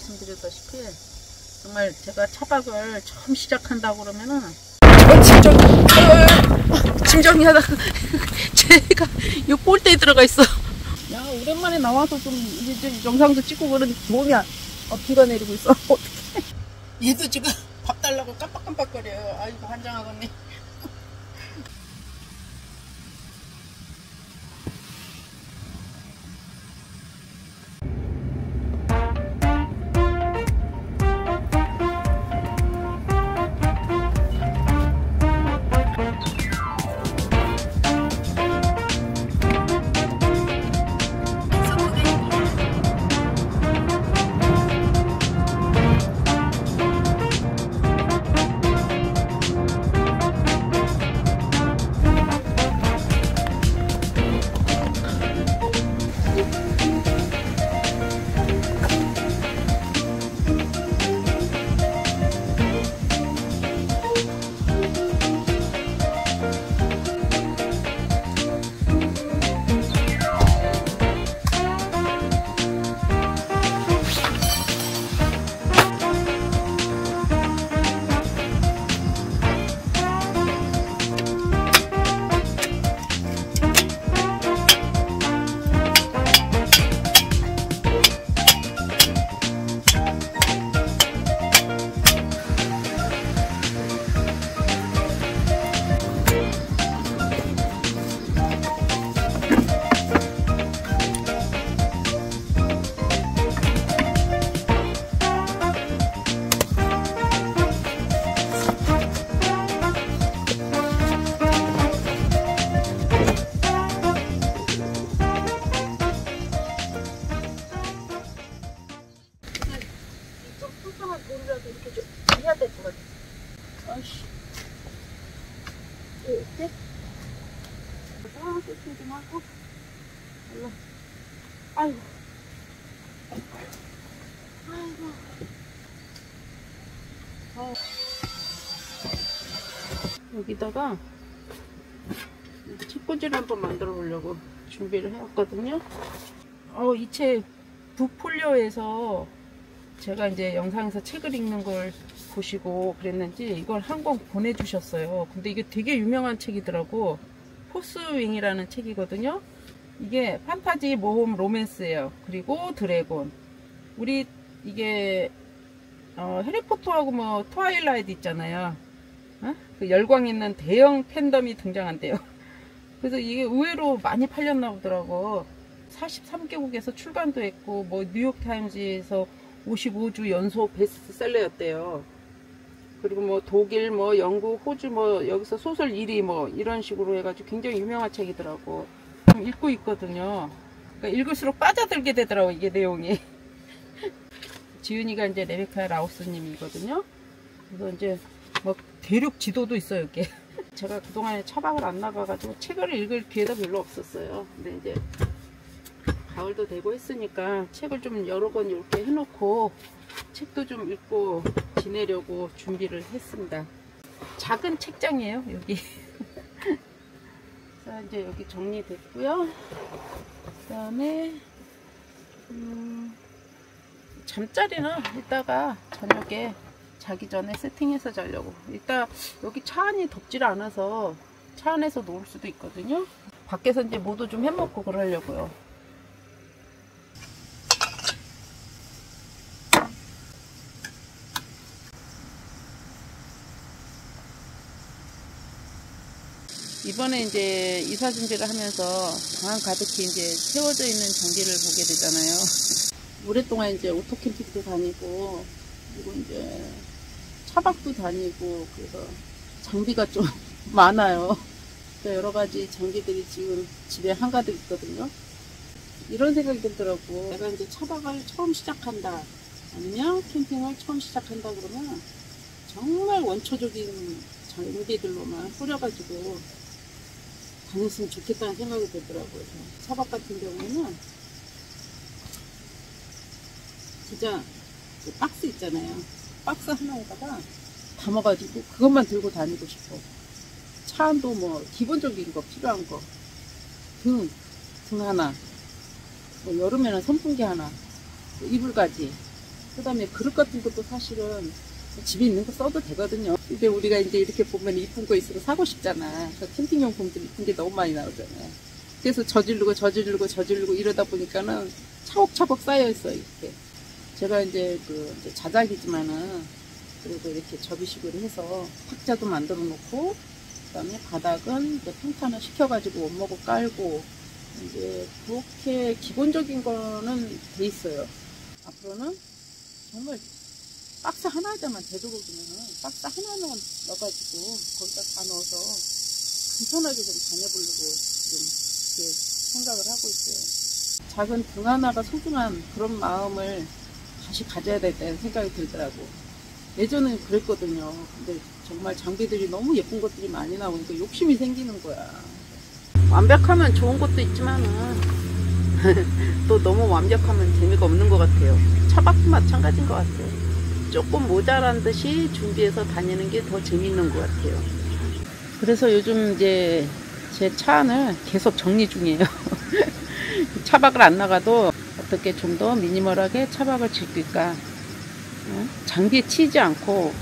말씀드렸다시피 정말 제가 차박을 처음 시작한다고 그러면은 어, 짐정 어, 짐정이 하다 제가 이 볼대에 들어가 있어. 야 오랜만에 나와서 좀 이제 영상도 찍고 그러니 몸이 안, 어, 비가 내리고 있어. 어떡해. 얘도 지금 밥 달라고 깜빡깜빡거려요. 아이고 환장하겠네. 여기다가 책꽂이를 한번 만들어 보려고 준비를 해왔거든요. 어, 이책 부폴리오에서 제가 이제 영상에서 책을 읽는 걸 보시고 그랬는지 이걸 한 권 보내주셨어요. 근데 이게 되게 유명한 책이더라고. 포스윙이라는 책이거든요. 이게 판타지 모험 로맨스예요. 그리고 드래곤. 우리 이게 어, 해리포터하고 뭐 Twilight 있잖아요. 어? 그 열광 있는 대형 팬덤이 등장한대요. 그래서 이게 의외로 많이 팔렸나 보더라고. 43개국에서 출간도 했고 뭐 뉴욕타임즈에서 55주 연속 베스트셀러였대요. 그리고 뭐 독일, 뭐 영국, 호주 뭐 여기서 소설 1위 뭐 이런 식으로 해가지고 굉장히 유명한 책이더라고. 좀 읽고 있거든요. 그러니까 읽을수록 빠져들게 되더라고 이게 내용이. 지은이가 이제 레베카 야로스님이거든요. 그래서 이제 뭐 대륙 지도도 있어요 이게. 제가 그동안에 차박을 안 나가가지고 책을 읽을 기회가 별로 없었어요. 근데 이제 가을도 되고 했으니까 책을 좀 여러 권 이렇게 해놓고 책도 좀 읽고 지내려고 준비를 했습니다. 작은 책장이에요, 여기. 자, 이제 여기 정리됐고요. 그 다음에, 음, 잠자리는 이따가 저녁에 자기 전에 세팅해서 자려고. 이따 여기 차 안이 덥질 않아서 차 안에서 놓을 수도 있거든요. 밖에서 이제 모두 좀 해먹고 그러려고요. 이번에 이제 이사준비를 하면서 방 가득히 이제 채워져 있는 전기를 보게 되잖아요. 오랫동안 이제 오토캠핑도 다니고, 그리고 이제 차박도 다니고, 그래서 장비가 좀 많아요. 여러 가지 전기들이 지금 집에 한가득 있거든요. 이런 생각이 들더라고. 내가 이제 차박을 처음 시작한다. 아니면 캠핑을 처음 시작한다 그러면 정말 원초적인 장비들로만 뿌려가지고 다녔으면 좋겠다는 생각이 들더라고요. 차박 같은 경우에는 진짜 그 박스 있잖아요. 박스 하나에다가 담아가지고 그것만 들고 다니고 싶어. 차 안도 뭐 기본적인 거 필요한 거. 등, 등 하나. 뭐 여름에는 선풍기 하나. 뭐 이불까지. 그 다음에 그릇 같은 것도 사실은 집에 있는 거 써도 되거든요. 근데 우리가 이제 이렇게 보면 이쁜 거 있으면 사고 싶잖아. 그 캠핑용품들 이쁜 게 너무 많이 나오잖아요. 그래서 저지르고 저지르고 저지르고 이러다 보니까는 차곡차곡 쌓여있어요, 이렇게. 제가 이제 그 이제 자작이지만은 그래도 이렇게 접이식으로 해서 탁자도 만들어 놓고 그다음에 바닥은 이제 평탄을 시켜가지고 원목을 깔고 이제 그렇게 기본적인 거는 돼 있어요. 앞으로는 정말 박스 하나에다만 되도록이면은 박스 하나만 넣어가지고 거기다 다 넣어서 간편하게 좀 다녀보려고 지금 이렇게 생각을 하고 있어요. 작은 등 하나가 소중한 그런 마음을 다시 가져야 되겠다는 생각이 들더라고. 예전엔 그랬거든요. 근데 정말 장비들이 너무 예쁜 것들이 많이 나오니까 욕심이 생기는 거야. 완벽하면 좋은 것도 있지만은 또 너무 완벽하면 재미가 없는 것 같아요. 차박도 마찬가지인 것 같아요. 조금 모자란 듯이 준비해서 다니는 게 더 재밌는 것 같아요. 그래서 요즘 이제 제 차 안을 계속 정리 중이에요. 차박을 안 나가도 어떻게 좀 더 미니멀하게 차박을 즐길까. 어? 장비에 치지 않고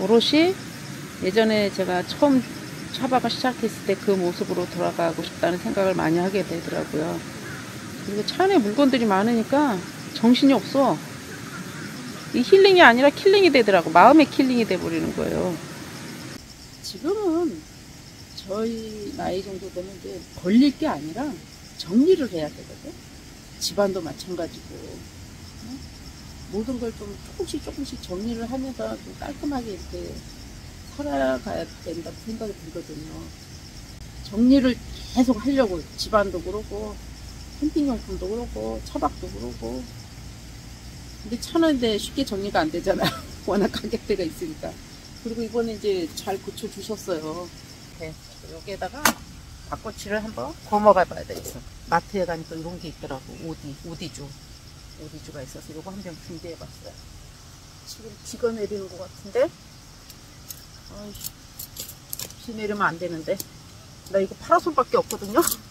오롯이 예전에 제가 처음 차박을 시작했을 때 그 모습으로 돌아가고 싶다는 생각을 많이 하게 되더라고요. 그리고 차 안에 물건들이 많으니까 정신이 없어. 이 힐링이 아니라 killing이 되더라고. 마음의 killing이 돼버리는 거예요. 지금은 저희 나이 정도 되면 이제 벌릴 게 아니라 정리를 해야 되거든. 집안도 마찬가지고. 어? 모든 걸 좀 조금씩 조금씩 정리를 하면서 좀 깔끔하게 이렇게 살아가야 된다고 생각이 들거든요. 정리를 계속 하려고 집안도 그러고 캠핑용품도 그러고 차박도 그러고 근데 차는데 쉽게 정리가 안 되잖아. 워낙 가격대가 있으니까. 그리고 이번에 이제 잘 고쳐주셨어요. 네, 여기에다가 밭꼬치를 한번 구워먹어 봐야 되겠어. 마트에 가니까 이런 게 있더라고. 오디, 오디주. 오디주가 있어서 이거 한 병 준비해봤어요. 지금 비가 내리는 것 같은데? 아이씨, 비 내리면 안 되는데. 나 이거 파라솔밖에 없거든요?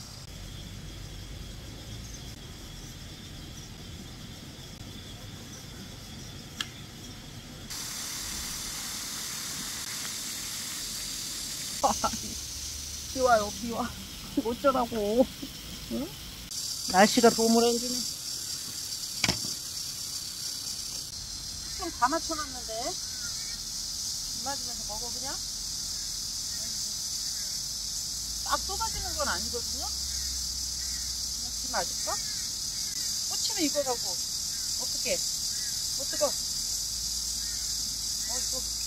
비 와요, 비 와. 어쩌라고. 응? 날씨가 도움을 해주네. 좀다 맞춰놨는데. 비 맞으면서 먹어, 그냥? 딱 쏟아지는 건 아니거든요? 그냥 비 맞을까? 꽂히면 이거라고. 어떻게? 어, 뜨거. 어, 이거.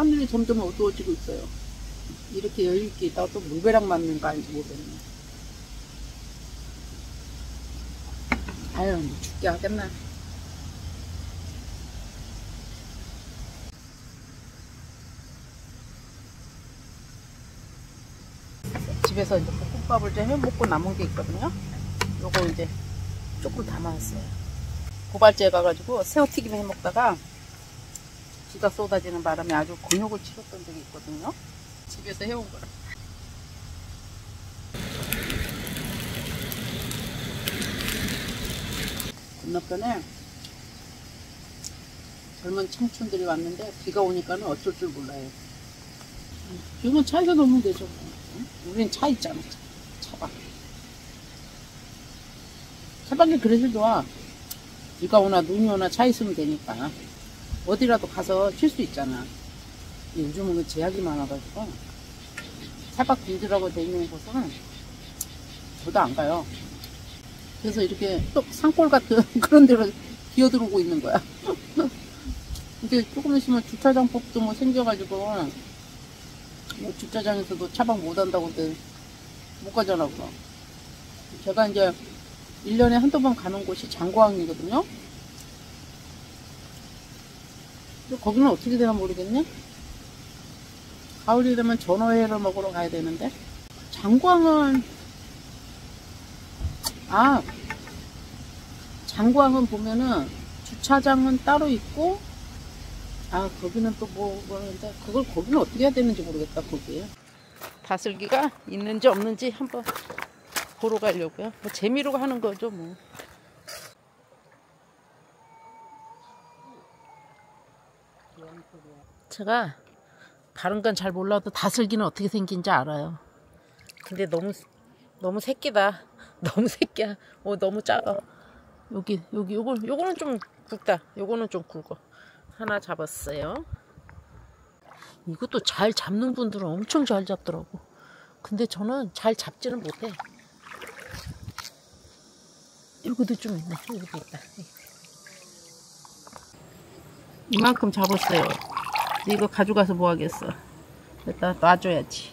하늘이 점점 어두워지고 있어요. 이렇게 여유있게 있다가 또 물배랑 맞는 거 아닌지 모르겠네. 아유, 뭐 죽게 하겠나. 집에서 이제 볶음밥을 좀 해먹고 남은 게 있거든요. 요거 이제 조금 담아왔어요. 고발제 가가지고 새우튀김 해먹다가 비가 쏟아지는 바람에 아주 곤욕을 치렀던 적이 있거든요. 집에서 해온 거라. 건너편에 젊은 청춘들이 왔는데 비가 오니까는 어쩔 줄 몰라요. 비 오면 차에서 놀면 되죠. 응? 우린 차 있잖아. 차박. 차박이 그래서 좋아. 비가 오나 눈이 오나 차 있으면 되니까. 어디라도 가서 쉴 수 있잖아. 요즘은 그 제약이 많아가지고 차박 빌드라고 돼 있는 곳은 저도 안 가요. 그래서 이렇게 또 산골 같은 그런 데로 기어들어오고 있는 거야. 이제 조금 있으면 주차장법도 뭐 생겨가지고 뭐 주차장에서도 차박 못 한다고 못 가잖아 그거. 제가 이제 1년에 한두 번 가는 곳이 장고항이거든요. 근데 거기는 어떻게 되나 모르겠네. 가을이 되면 전어회를 먹으러 가야 되는데. 장광은 아 장광은 보면은 주차장은 따로 있고 아 거기는 또 뭐 그러는데 그걸 거기는 어떻게 해야 되는지 모르겠다 거기에. 다슬기가 있는지 없는지 한번 보러 가려고요. 뭐 재미로 하는 거죠 뭐 제가 다른 건 잘 몰라도 다슬기는 어떻게 생긴지 알아요. 근데 너무 너무 새끼다. 너무 새끼야. 어 너무 작아. 여기 여기 요거 요거는 좀 굵다. 요거는 좀 굵어. 하나 잡았어요. 이것도 잘 잡는 분들은 엄청 잘 잡더라고. 근데 저는 잘 잡지는 못해. 여기도 좀 있네. 여기도 있다. 이만큼 잡았어요. 이거 가져가서 뭐 하겠어. 일단 놔줘야지.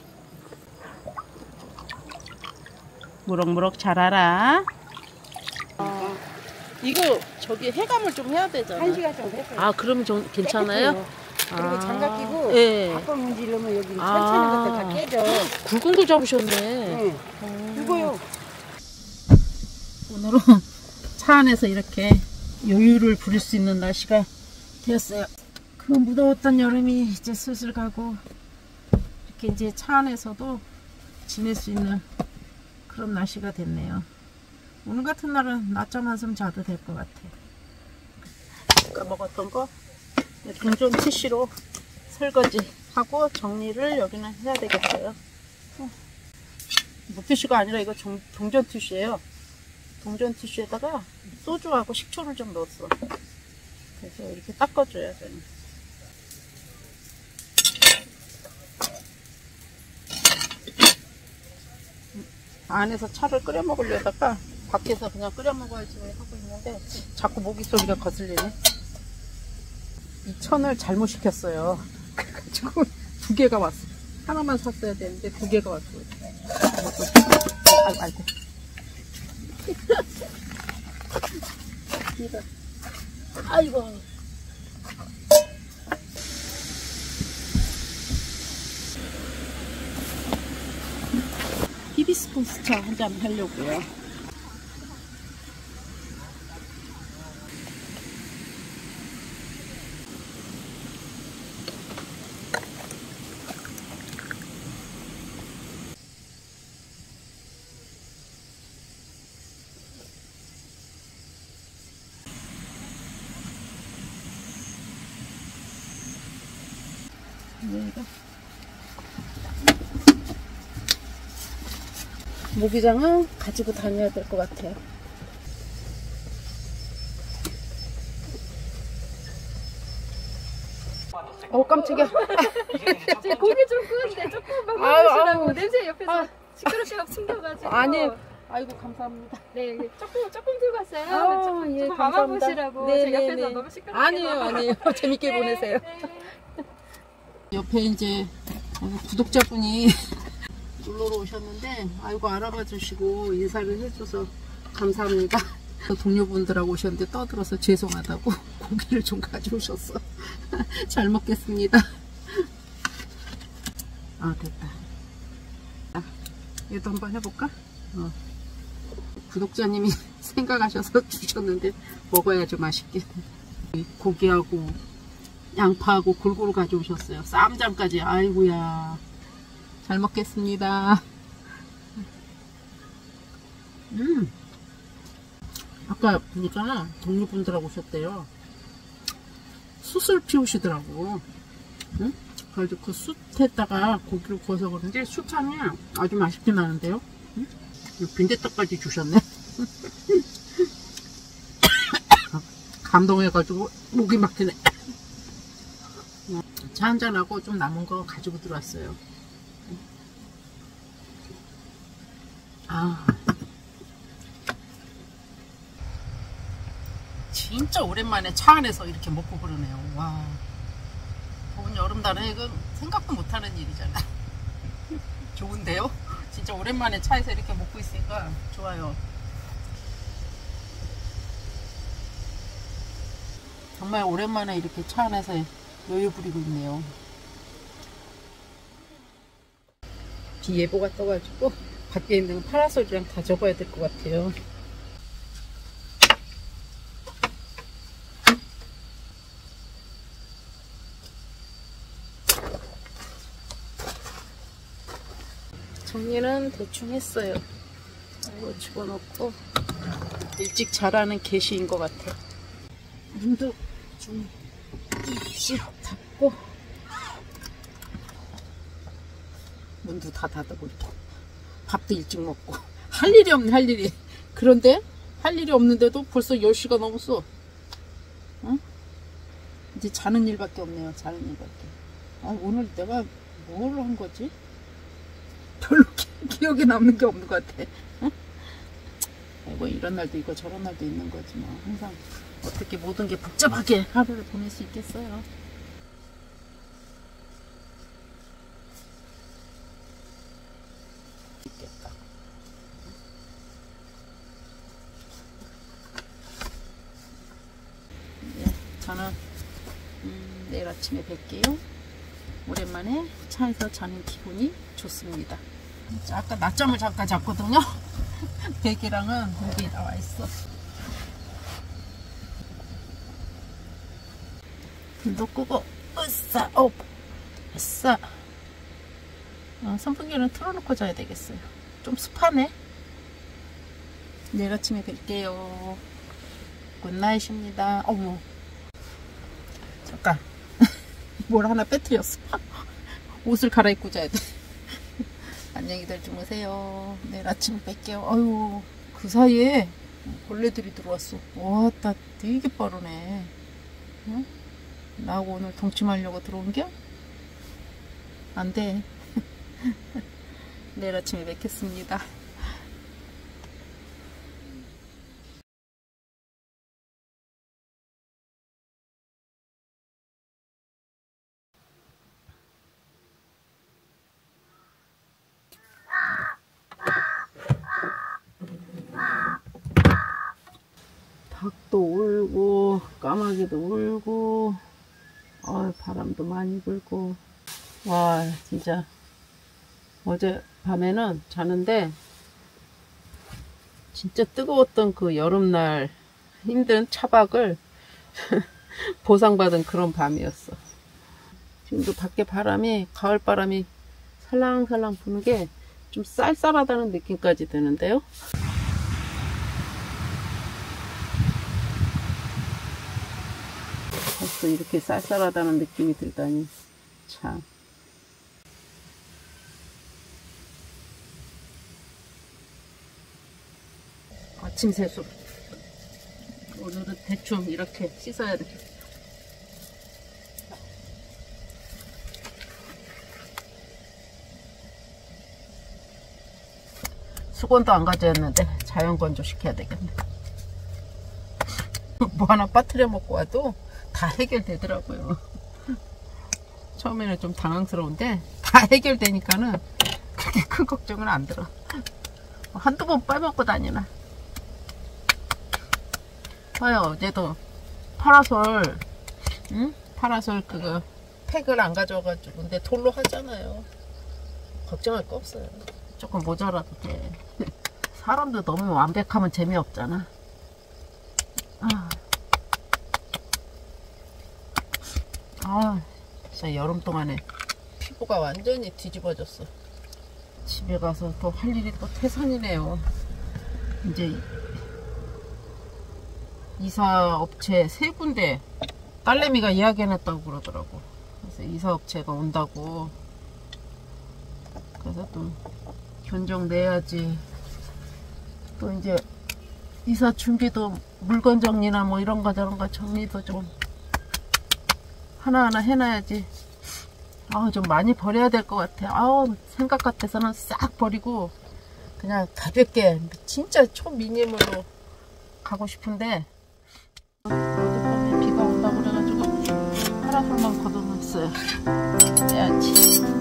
무럭무럭 자라라. 아, 이거 저기 해감을 좀 해야 되잖아. 한 시간 정도 했어요. 아, 그러면 좀 괜찮아요? 그리고 장갑 끼고 예. 아빠 문지르면 여기 아. 천천히 것들 다 깨져. 굵은 거 잡으셨네. 응. 이거요. 오늘은 차 안에서 이렇게 여유를 부릴 수 있는 날씨가 되었어요. 그 무더웠던 여름이 이제 슬슬 가고 이렇게 이제 차 안에서도 지낼 수 있는 그런 날씨가 됐네요. 오늘 같은 날은 낮잠 한숨 자도 될 것 같아. 아까 먹었던 거 동전 티슈로 설거지 하고 정리를 여기는 해야 되겠어요. 어. 무티슈가 아니라 이거 정- 동전 티슈예요. 동전 티슈에다가 소주하고 식초를 좀 넣었어. 그래서 이렇게 닦아줘야 되는. 안에서 차를 끓여 먹으려다가 밖에서 그냥 끓여 먹어야지 하고 있는데 자꾸 모기 소리가 거슬리네. 이 천을 잘못 시켰어요. 그래가지고 두 개가 왔어. 하나만 샀어야 되는데 두 개가 왔어요. 아이고, 아이고. 아이고. 히비스쿠스 차 한 잔 하려고요. 모기장은 가지고 다녀야 될 것 같아요. 어 깜짝이야. 제 고기 좀 구운데 조금만 아유. 냄새 옆에서 아. 시끄럽게 숨겨가지고 아니, 아이고 감사합니다. 네 조금 조금 들고 왔어요 아, 조금, 예, 조금 감사합니다. 막아보시라고 네, 제 네, 옆에서 네. 너무 시끄럽게 아니에요, 해서. 아니에요. 재밌게 네, 보내세요. 네. 옆에 이제 구독자분이 놀러 오셨는데 아이고 알아봐 주시고 인사를 해줘서 감사합니다. 또 동료분들하고 오셨는데 떠들어서 죄송하다고 고기를 좀 가져오셨어. 잘 먹겠습니다. 아 됐다. 아, 얘도 한번 해볼까? 어. 구독자님이 생각하셔서 주셨는데 먹어야죠 맛있게. 이 고기하고 양파하고 골고루 가져오셨어요. 쌈장까지. 아이고야. 잘 먹겠습니다. 음. 아까 보니까 동료분들하고 오셨대요. 숯을 피우시더라고. 응? 그래가지고 그 숯에다가 고기를 구워서 그런지 숯향이 아주 맛있게 나는데요. 응? 이 빈대떡까지 주셨네. 감동해가지고 목이 막히네. 차 한잔하고 좀 남은 거 가지고 들어왔어요. 아. 진짜 오랜만에 차 안에서 이렇게 먹고 그러네요. 와. 더운 여름날에 이건 생각도 못하는 일이잖아. 좋은데요? 진짜 오랜만에 차에서 이렇게 먹고 있으니까 좋아요. 정말 오랜만에 이렇게 차 안에서 여유 부리고 있네요. 비 예보가 떠가지고 밖에 있는 파라솔이랑 다 접어야 될 것 같아요. 정리는 대충 했어요. 이거 집어넣고 일찍 자라는 개시인 것 같아. 문도 좀 일찍 닫고 문도 다 닫아버리고 밥도 일찍 먹고. 할 일이 없네 할 일이. 그런데 할 일이 없는데도 벌써 10시가 넘었어. 응? 이제 자는 일밖에 없네요 자는 일밖에. 아 오늘 내가 뭘 한 거지? 별로 기, 기억에 남는 게 없는 것 같아. 응? 뭐 이런 날도 있고 저런 날도 있는 거지 뭐. 항상 어떻게 모든 게 복잡하게 하루를 보낼 수 있겠어요 있겠다. 네, 저는 음, 내일 아침에 뵐게요. 오랜만에 차에서 자는 기분이 좋습니다. 자, 아까 낮잠을 잠깐 잤거든요. 베개랑은 여기 나와 있어. 불도 끄고, 으싸, 업, 으싸. 어, 선풍기는 틀어놓고 자야 되겠어요. 좀 습하네. 내일 아침에 뵐게요. 굿나잇입니다. 어머. 잠깐. 뭘 하나 빼뜨렸어. 옷을 갈아입고 자야 돼. 안녕히들 주무세요. 내일 아침에 뵐게요. 아유, 그 사이에 벌레들이 들어왔어. 와, 나 되게 빠르네. 응? 나하고 오늘 동침하려고 들어온 게? 안 돼. 내일 아침에 뵙겠습니다. 닭도 울고 까마귀도 울고 어, 바람도 많이 불고 와 진짜 어제 밤에는 자는데 진짜 뜨거웠던 그 여름날 힘든 차박을 보상받은 그런 밤이었어. 지금도 밖에 바람이 가을 바람이 살랑살랑 부는 게 좀 쌀쌀하다는 느낌까지 드는데요. 벌써 이렇게 쌀쌀하다는 느낌이 들다니 참. 아침 세수. 오늘은 대충 이렇게 씻어야 돼. 수건도 안 가져왔는데 자연 건조 시켜야 되겠네. 뭐 하나 빠뜨려 먹고 와도 다 해결되더라고요. 처음에는 좀 당황스러운데 다 해결되니까는 그렇게 큰 걱정은 안 들어. 한두 번 빨먹고 다니나. 아유, 어제도 파라솔, 응? 파라솔 그거 팩을 안 가져와가지고. 근데 돌로 하잖아요. 걱정할 거 없어요. 조금 모자라도 돼. 사람도 너무 완벽하면 재미없잖아. 아, 아 진짜 여름 동안에 피부가 완전히 뒤집어졌어. 집에 가서 또 할 일이 또 태산이네요. 이제 이사 업체 세 군데 딸내미가 이야기해놨다고 그러더라고. 그래서 이사 업체가 온다고. 그래서 또 견적 내야지. 또 이제 이사 준비도 물건 정리나 뭐 이런 거 저런 거 정리도 좀 하나하나 해놔야지. 아좀 많이 버려야 될 것 같아. 아우 생각 같아서는 싹 버리고 그냥 가볍게 진짜 초미니멀로 가고 싶은데. 어젯밤에 비가 온다고 그래가지고 파라솔만 걷어놨어요. 해야지.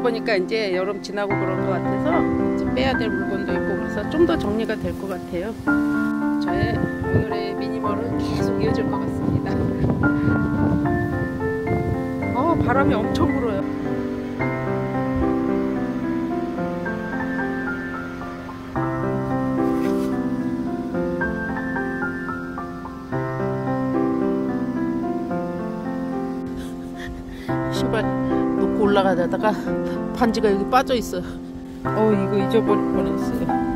보니까 이제 여름 지나고 그런 것 같아서 이제 빼야 될 물건도 있고 그래서 좀 더 정리가 될 것 같아요. 저의 오늘의 미니멀은 계속 이어질 것 같습니다. 어, 바람이 엄청 불어요. 신발 올라가다가 반지가 여기 빠져 있어요. 어 이거 잊어버릴 뻔했어요.